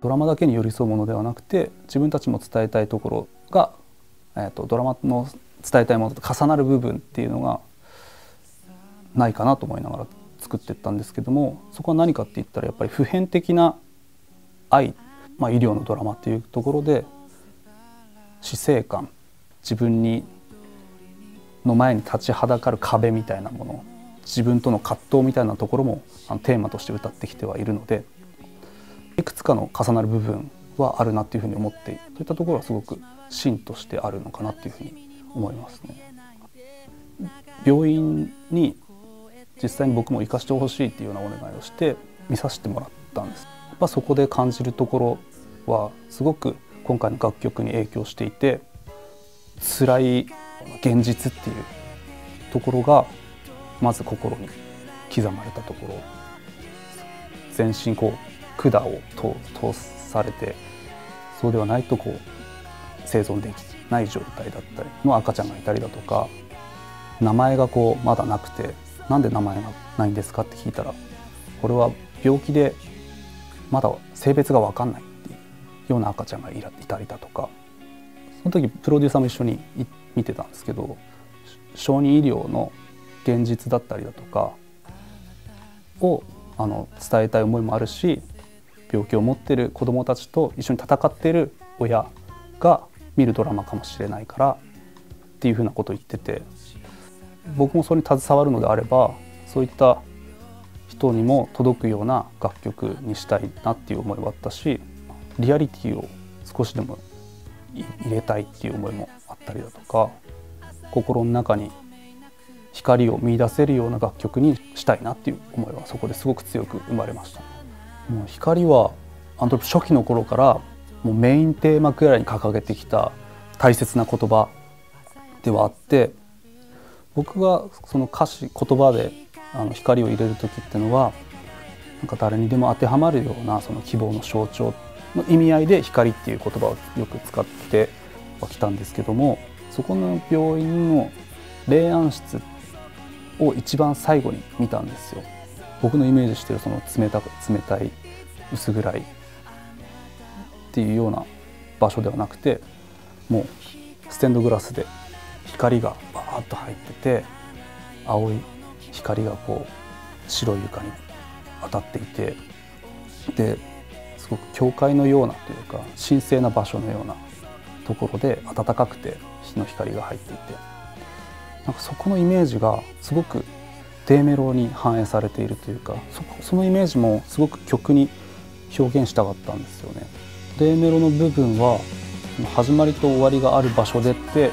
ドラマだけに寄り添うものではなくて自分たちも伝えたいところが、えーと、ドラマの伝えたいものと重なる部分っていうのがないかなと思いながら作っていったんですけどもそこは何かって言ったらやっぱり普遍的な愛、まあ、医療のドラマっていうところで死生観自分にの前に立ちはだかる壁みたいなもの自分との葛藤みたいなところもあのテーマとして歌ってきてはいるのでいくつかの重なる部分はあるなっていうふうに思ってそういったところはすごく芯としてあるのかなっていうふうに思いますね。病院に実際に僕も行かしてほしいっていうようなお願いをして見させてもらったんです。やっぱそこで感じるところはすごく今回の楽曲に影響していて辛い現実っていうところがまず心に刻まれたところ全身こう管を通されてそうではないとこう生存できない状態だったりの赤ちゃんがいたりだとか名前がこうまだなくてなんで名前がないんですかって聞いたらこれは病気でまだ性別が分かんないっていうような赤ちゃんがいたりだとかその時プロデューサーも一緒に見てたんですけど小児医療の現実だったりだとかをあの伝えたい思いもあるし病気を持ってる子どもたちと一緒に戦ってる親が見るドラマかもしれないからっていうふうなことを言ってて僕もそれに携わるのであればそういった人にも届くような楽曲にしたいなっていう思いはあったしリアリティを少しでも入れたいっていう思いもあったりだとか心の中に光を見出せるような楽曲にしたいなっていう思いはそこですごく強く生まれました。もう光はアントロプ初期の頃からもうメインテーマくらいに掲げてきた大切な言葉ではあって僕がその歌詞言葉であの光を入れる時っていうのはなんか誰にでも当てはまるようなその希望の象徴の意味合いで光っていう言葉をよく使ってはきたんですけどもそこの病院の霊安室を一番最後に見たんですよ。僕のイメージしてるその冷た冷たい薄暗いっていうような場所ではなくてもうステンドグラスで光がバーッと入ってて青い光がこう白い床に当たっていてですごく教会のようなというか神聖な場所のようなところで暖かくて日の光が入っていてなんかそこのイメージがすごく D メロに反映されているというかそのイメージもすごく曲に表現したかったんですよね。D メロの部分は始まりと終わりがある場所でって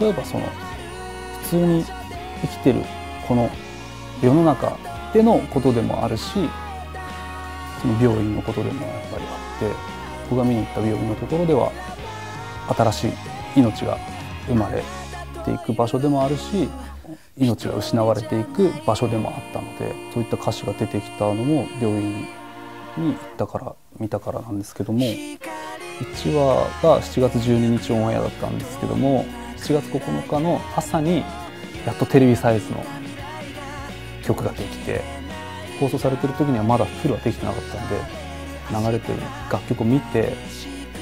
例えばその普通に生きてるこの世の中でのことでもあるしその病院のことでもやっぱりあって僕が見に行った病院のところでは新しい命が生まれていく場所でもあるし命が失われていく場所でもあったのでそういった歌詞が出てきたのも病院に行ったから見たからなんですけども1話が7月12日オンエアだったんですけども7月9日の朝にやっとテレビサイズの曲ができて放送されてる時にはまだフルはできてなかったんで流れてる楽曲を見て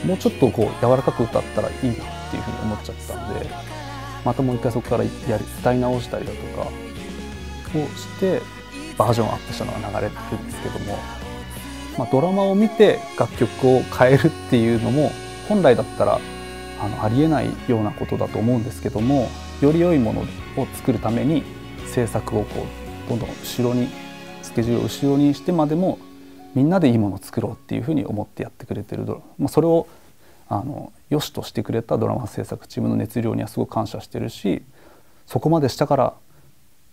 もうちょっとこう柔らかく歌ったらいいなっていうふうに思っちゃったんでまたもう一回そこからやり歌い直したりだとかをしてバージョンアップしたのが流れてるんですけども、まあ、ドラマを見て楽曲を変えるっていうのも本来だったらあのありえないようなことだと思うんですけどもより良いものを作るために制作をこうどんどん後ろにスケジュールを後ろにしてまでもみんなでいいものを作ろうっていうふうに思ってやってくれてるドラマ。それをあの良しとしてくれたドラマ制作チームの熱量にはすごく感謝してるしそこまでしたから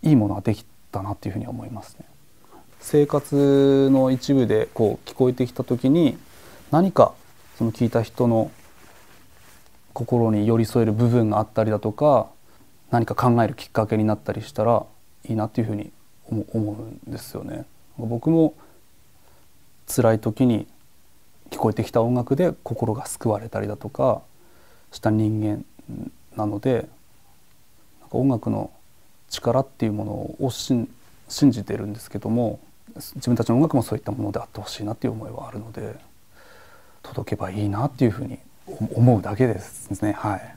いいものができたなっていうふうに思いますね。生活の一部でこう聞こえてきた時に何かその聞いた人の心に寄り添える部分があったりだとか何か考えるきっかけになったりしたらいいなっていうふうに思うんですよね。僕も辛い時に聞こえてきた音楽で心が救われたりだとかした人間なのでなんか音楽の力っていうものを信じてるんですけども自分たちの音楽もそういったものであってほしいなっていう思いはあるので届けばいいなっていうふうに思うだけですねはい。